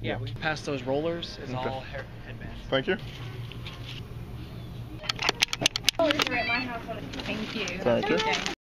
Yeah, yeah. we past those rollers It's Okay. all hair headbands. Oh, Thank you. Thank you. Thank you.